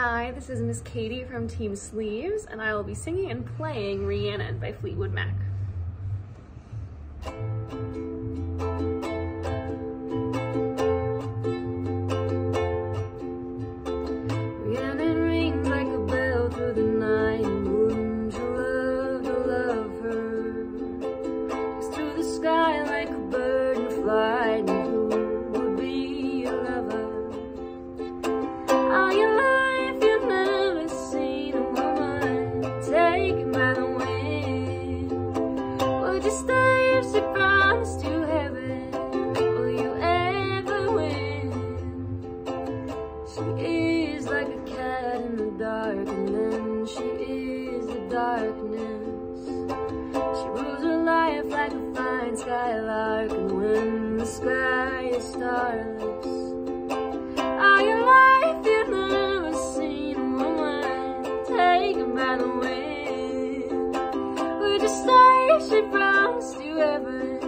Hi, this is Miss Caity from Greensleeves, and I will be singing and playing Rhiannon by Fleetwood Mac. sister if she promised to heaven? Will you ever win? She is like a cat in the dark, and then she is the darkness. She rules her life like a fine skylark, and when the sky is starless, all your life you've never seen a woman taken by the wind. Would you she forever.